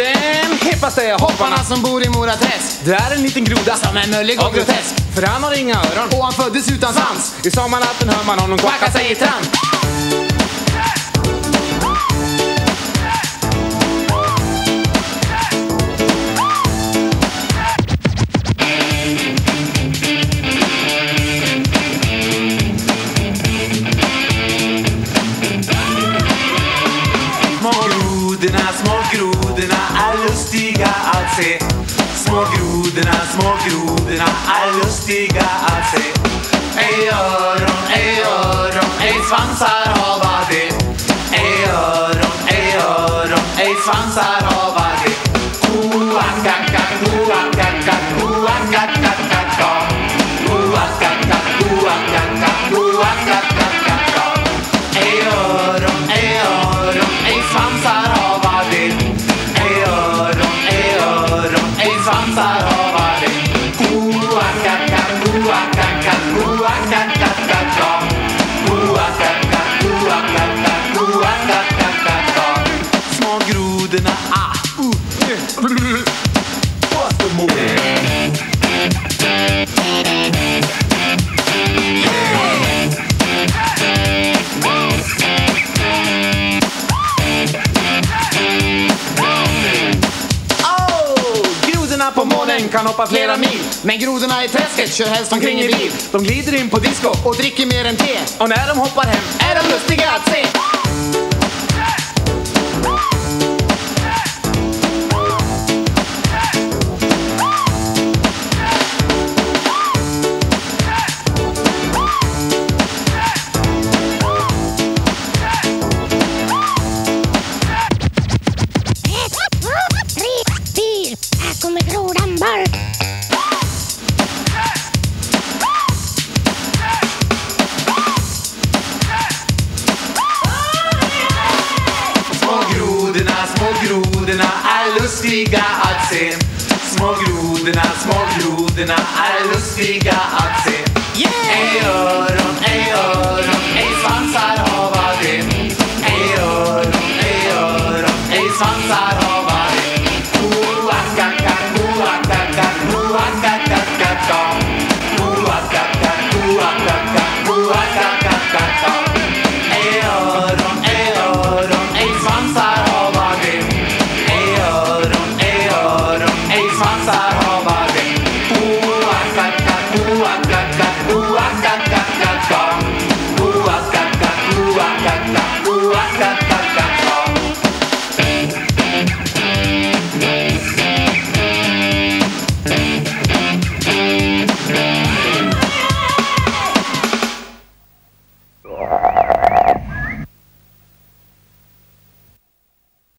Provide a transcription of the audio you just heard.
Den hippaste hopparna som bor i Mora Träsk. Det är en liten groda som är mullig och grotesk. För han har inga öron och han föddes utan svans. I sommarnatten hör man honom kvacka sig i trans. Grodorna, små grodorna är lustiga att se. Små grodorna, små grodorna är lustiga att se. Ej öron, ej öron, ej svansar hava det Ej öron, ej öron, ej svansar hava kan hoppa flera mil Men grodorna i träsket kör helst omkring i bil. De glider in på disco Och dricker mer än te. Och när de hoppar hem Är de lustiga att se. Här kommer grodan boll. Små grodorna, små grodorna är lustiga att se